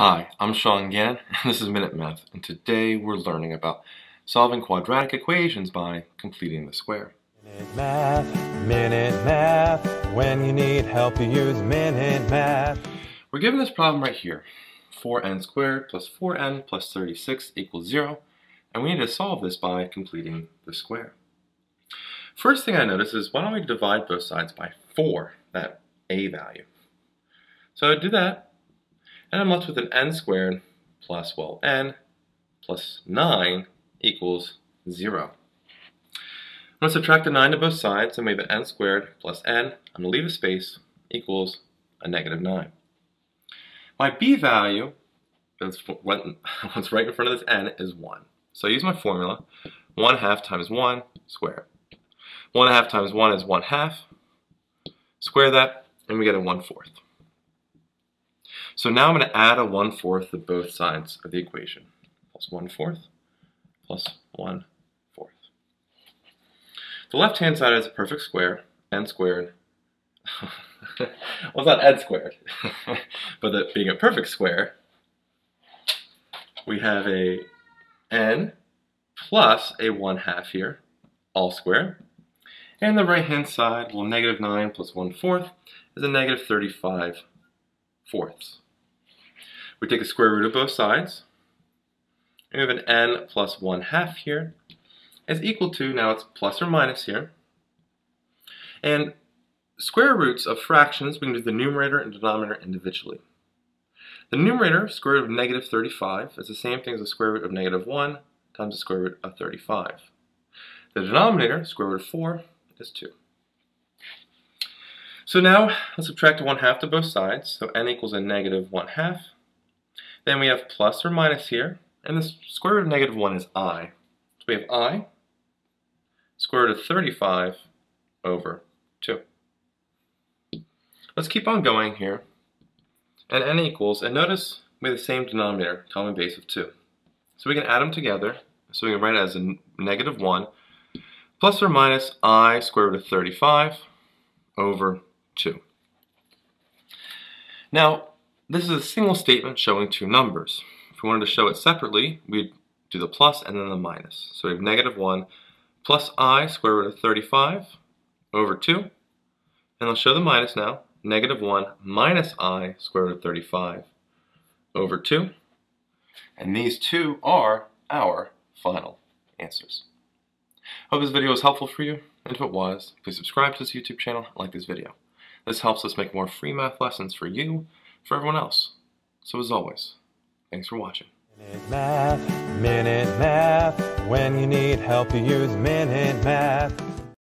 Hi, I'm Sean Gannon, and this is Minute Math, and today we're learning about solving quadratic equations by completing the square. Minute Math, Minute Math, when you need help you use Minute Math. We're given this problem right here, 4n squared plus 4n plus 36 equals 0, and we need to solve this by completing the square. First thing I notice is why don't we divide both sides by 4, that a value. So I do that, and I'm left with an n squared plus, well, n plus 9 equals 0. I'm going to subtract the 9 to both sides, and we have an n squared plus n, I'm going to leave a space, equals a negative 9. My b value, that's what's right in front of this n, is 1. So I use my formula, 1 half times 1 squared. 1 half times 1 is 1 half. Square that, and we get a 1 fourth. So now I'm going to add a 1 fourth to both sides of the equation. Plus 1 fourth plus 1 fourth. The left-hand side is a perfect square, n squared. well, it's not n squared, but that being a perfect square, we have a n plus a 1 half here, all squared. And the right-hand side, well, negative 9 plus 1 fourth is a negative 35 fourths. We take the square root of both sides. And we have an n plus 1 half here is equal to, now it's plus or minus here. And square roots of fractions, we can do the numerator and denominator individually. The numerator, square root of negative 35, is the same thing as the square root of negative 1 times the square root of 35. The denominator, square root of 4, is 2. So now, let's subtract 1 half to both sides. So n equals a negative 1 half. Then we have plus or minus here, and the square root of negative 1 is i. So we have i, square root of 35 over 2. Let's keep on going here. And n equals, and notice we have the same denominator, common base of 2. So we can add them together. So we can write it as a negative 1 plus or minus i square root of 35 over 2. Now, this is a single statement showing two numbers. If we wanted to show it separately, we'd do the plus and then the minus. So we have negative 1 plus i square root of 35 over 2. And I'll show the minus now. Negative 1 minus i square root of 35 over 2. And these two are our final answers. Hope this video was helpful for you, and if it was, please subscribe to this YouTube channel and like this video. This helps us make more free math lessons for you for everyone else. So as always, thanks for watching. Minute Math, Minute Math, when you need help you use Minute Math.